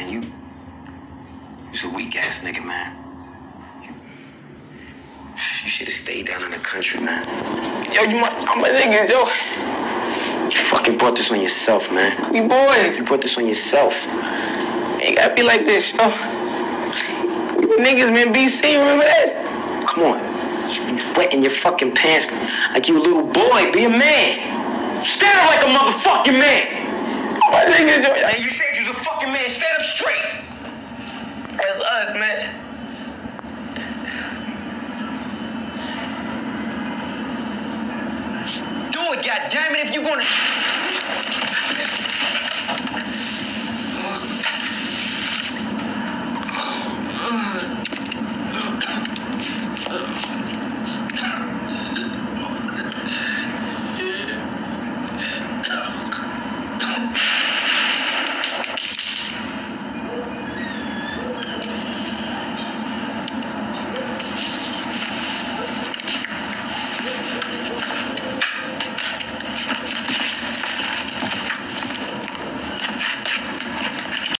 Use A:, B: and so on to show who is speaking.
A: man. You, you's a weak ass nigga, man. You, you should have stayed down in the country, man. Yo, you my, I'm a nigga, yo. You fucking brought this on yourself, man. You boys. You brought this on yourself. Ain't gotta be like this, yo. Niggas, man. BC, remember that? Come on. You be wetting your fucking pants like you a little boy. Be a man. Stand like a motherfucking man. My nigga, yo. Hey, you said you was a fucking man. Stand up straight. That's us, man. Do it, goddammit.